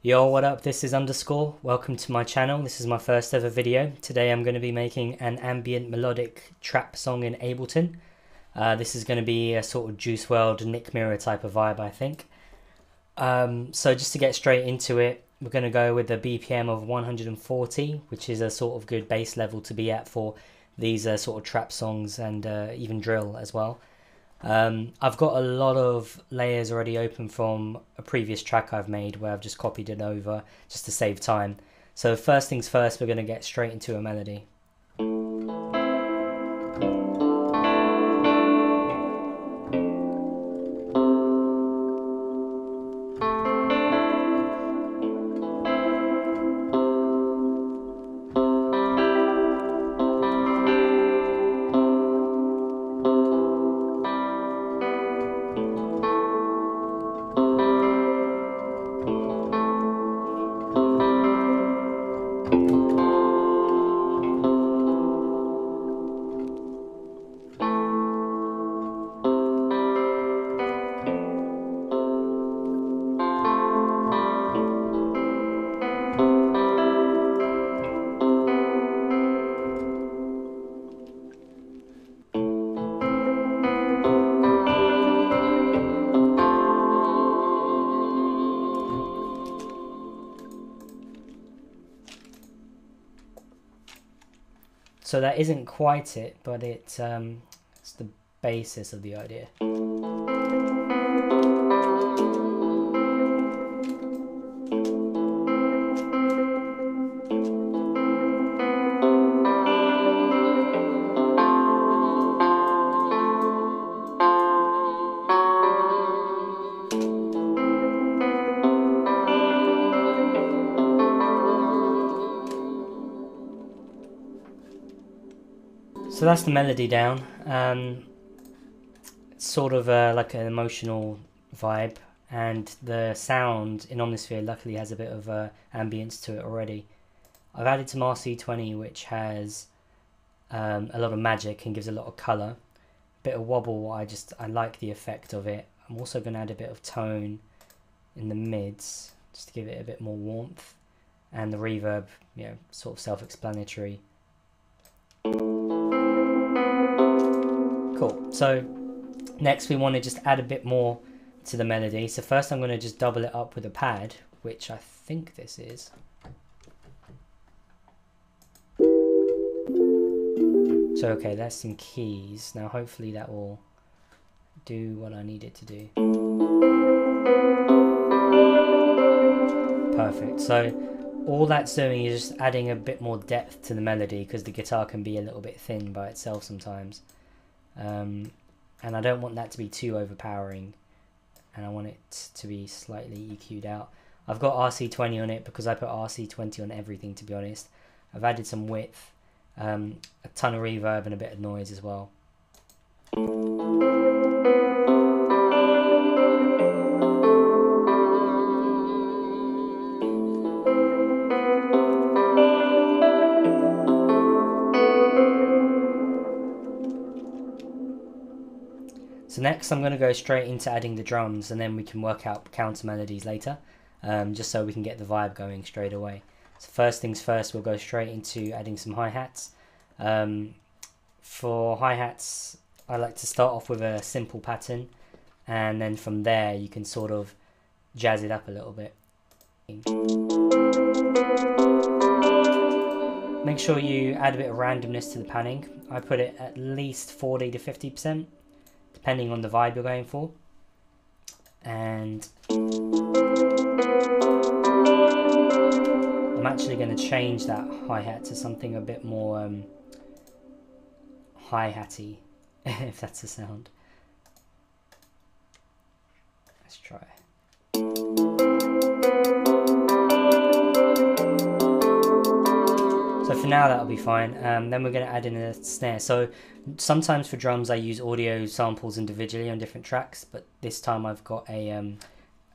Yo, what up? This is UndaSkore. Welcome to my channel. This is my first ever video. Today I'm going to be making an ambient melodic trap song in Ableton. Uh, this is going to be a sort of Juice Wrld, Nick Mira type of vibe, I think. Um, so just to get straight into it, we're going to go with a BPM of 140, which is a sort of good base level to be at for these uh, sort of trap songs and uh, even drill as well. Um, I've got a lot of layers already open from a previous track I've made where I've just copied it over just to save time. So first things first, we're going to get straight into a melody. So that isn't quite it, but it, um, it's the basis of the idea. So that's the melody down. Um, it's sort of uh, like an emotional vibe, and the sound in Omnisphere luckily has a bit of uh, ambience to it already. I've added some RC20, which has um, a lot of magic and gives a lot of color. A bit of wobble, I just I like the effect of it. I'm also going to add a bit of tone in the mids just to give it a bit more warmth, and the reverb, you know, sort of self-explanatory. Cool. So next we want to just add a bit more to the melody. So first I'm going to just double it up with a pad, which I think this is. So okay, that's some keys. Now hopefully that will do what I need it to do. Perfect. So all that's doing is just adding a bit more depth to the melody because the guitar can be a little bit thin by itself sometimes. Um, and I don't want that to be too overpowering and I want it to be slightly EQ'd out. I've got RC20 on it because I put RC20 on everything to be honest. I've added some width, um, a ton of reverb and a bit of noise as well. So next I'm going to go straight into adding the drums and then we can work out counter melodies later, um, just so we can get the vibe going straight away. So first things first, we'll go straight into adding some hi-hats. Um, for hi-hats, I like to start off with a simple pattern and then from there you can sort of jazz it up a little bit. Make sure you add a bit of randomness to the panning. I put it at least 40 to 50% depending on the vibe you're going for. And I'm actually going to change that hi-hat to something a bit more um, hi-hatty, if that's a sound. Let's try. For now that'll be fine. Um, then we're going to add in a snare. So sometimes for drums I use audio samples individually on different tracks, but this time I've got a um,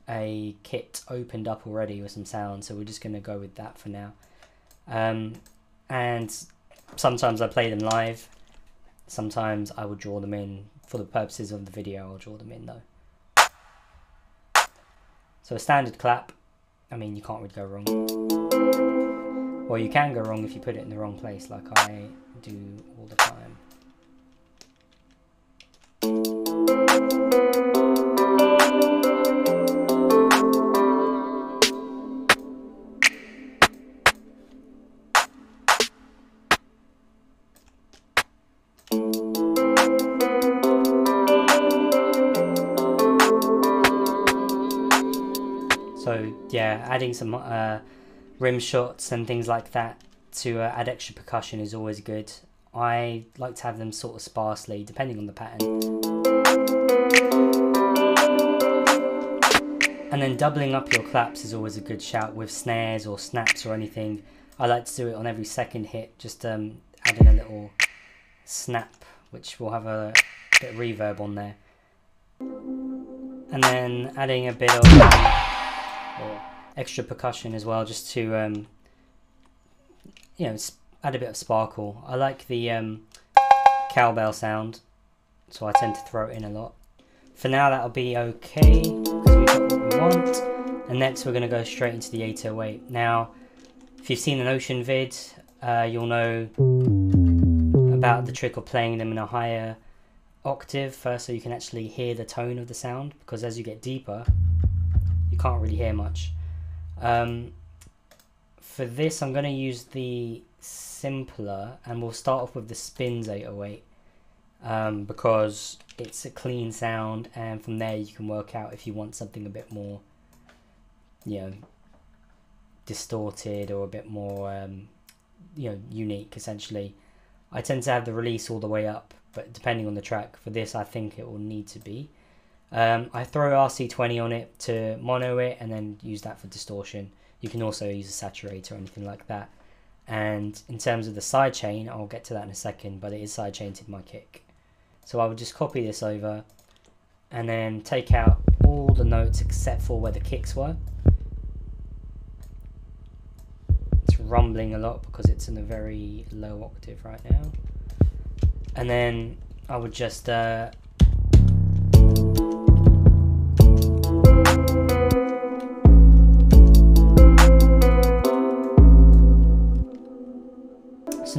a kit opened up already with some sound, so we're just going to go with that for now. Um, and sometimes I play them live. Sometimes I will draw them in for the purposes of the video. I'll draw them in though. So a standard clap I mean, you can't really go wrong. Well, you can go wrong if you put it in the wrong place, like I do all the time. So yeah, adding some uh, rim shots and things like that to uh, add extra percussion is always good. I like to have them sort of sparsely, depending on the pattern. And then doubling up your claps is always a good shout with snares or snaps or anything. I like to do it on every second hit, just um, adding a little snap, which will have a bit of reverb on there. And then adding a bit of extra percussion as well, just to um, you know add a bit of sparkle. I like the um, cowbell sound, so I tend to throw it in a lot. For now, that'll be okay because we've got what we want. And next, we're going to go straight into the 808. Now, if you've seen an Ocean vid, uh, you'll know about the trick of playing them in a higher octave first, so you can actually hear the tone of the sound. Because as you get deeper, you can't really hear much. Um, for this, I'm going to use the simpler, and we'll start off with the Spinz 808 um, because it's a clean sound, and from there you can work out if you want something a bit more, you know, distorted or a bit more, um, you know, unique. Essentially, I tend to have the release all the way up, but depending on the track, for this I think it will need to be. Um, I throw RC20 on it to mono it and then use that for distortion. You can also use a saturator or anything like that. And in terms of the sidechain, I'll get to that in a second, but it is sidechained to my kick. So I would just copy this over and then take out all the notes except for where the kicks were. It's rumbling a lot because it's in a very low octave right now. And then I would just uh,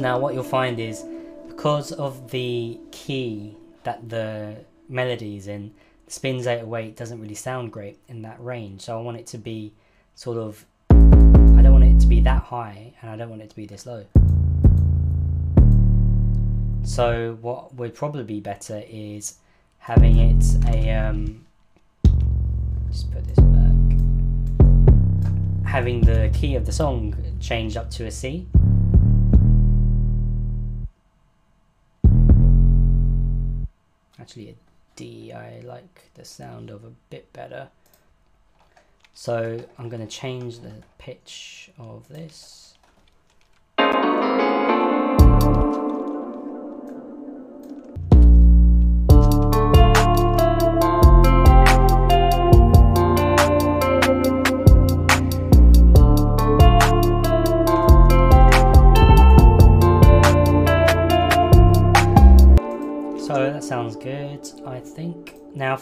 now what you'll find is because of the key that the melody is in, the Spinz 808 doesn't really sound great in that range. So I want it to be sort of, I don't want it to be that high and I don't want it to be this low. So what would probably be better is having it a, um, just put this back, having the key of the song changed up to a C. actually a D I like the sound of a bit better. So I'm going to change the pitch of this.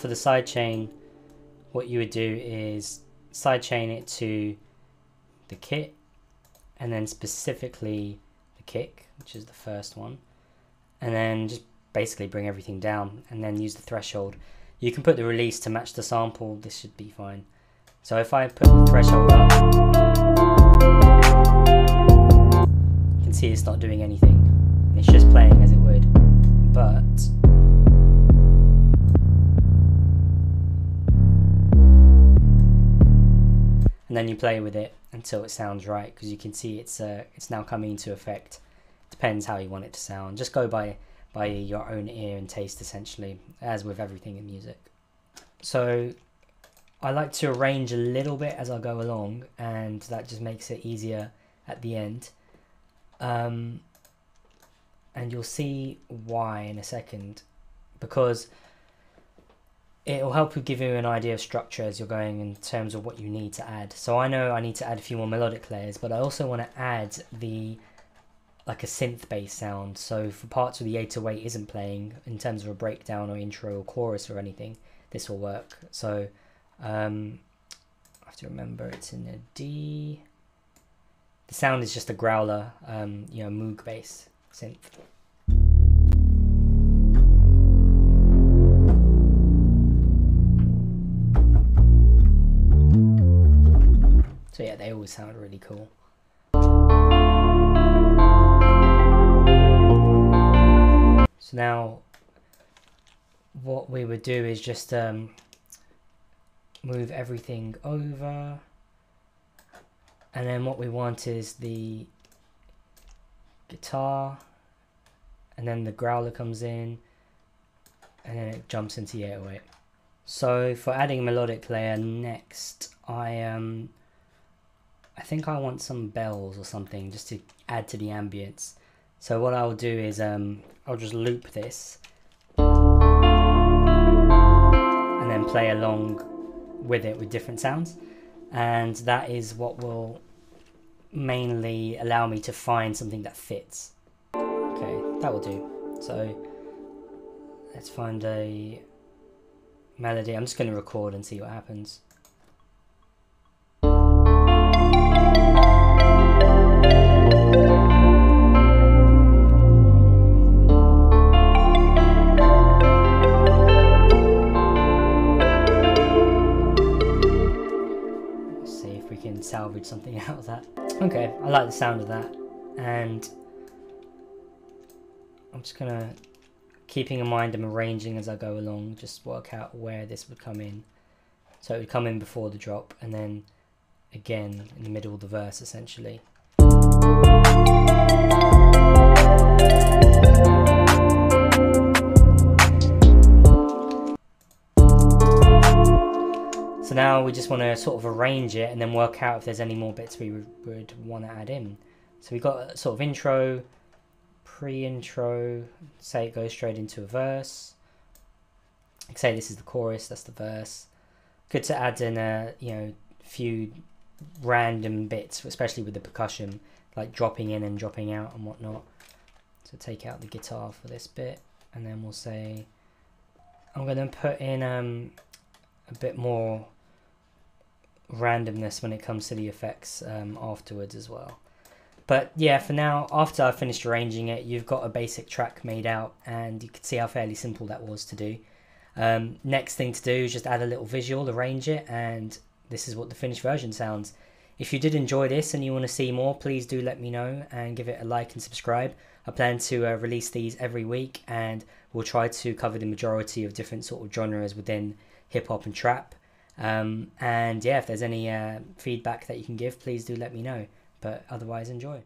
For the sidechain, what you would do is sidechain it to the kit and then specifically the kick, which is the first one, and then just basically bring everything down and then use the threshold. You can put the release to match the sample, this should be fine. So if I put the threshold up, you can see it's not doing anything. It's just playing as it would. But and then you play with it until it sounds right because you can see it's uh, it's now coming into effect. Depends how you want it to sound. Just go by by your own ear and taste essentially as with everything in music. So I like to arrange a little bit as I go along and that just makes it easier at the end. Um, and you'll see why in a second because it'll help you give you an idea of structure as you're going in terms of what you need to add. So I know I need to add a few more melodic layers, but I also want to add the like a synth bass sound. So for parts where the 808 isn't playing in terms of a breakdown or intro or chorus or anything, this will work. So um, I have to remember it's in a D. The sound is just a growler, um, you know, Moog bass synth. Always sound really cool. So now what we would do is just um, move everything over and then what we want is the guitar and then the growler comes in and then it jumps into the 808. So for adding a melodic layer next I um I think I want some bells or something just to add to the ambience. So what I'll do is um, I'll just loop this and then play along with it with different sounds. And that is what will mainly allow me to find something that fits. Okay, that will do. So let's find a melody. I'm just going to record and see what happens. Something out of that. Okay, I like the sound of that. And I'm just gonna, keeping in mind I'm arranging as I go along, just work out where this would come in. So it would come in before the drop and then again in the middle of the verse essentially. So now we just want to sort of arrange it and then work out if there's any more bits we would, want to add in. So we've got a sort of intro, pre-intro, say it goes straight into a verse. Say this is the chorus, that's the verse. Good to add in a you know few random bits, especially with the percussion, like dropping in and dropping out and whatnot. So take out the guitar for this bit, and then we'll say I'm going to put in um, a bit more randomness when it comes to the effects um, afterwards as well. But yeah, for now, after I've finished arranging it, you've got a basic track made out and you can see how fairly simple that was to do. Um, next thing to do is just add a little visual, arrange it, and this is what the finished version sounds. If you did enjoy this and you want to see more, please do let me know and give it a like and subscribe. I plan to uh, release these every week and we'll try to cover the majority of different sort of genres within hip hop and trap. Um, and yeah, if there's any uh, feedback that you can give, please do let me know. But otherwise, enjoy.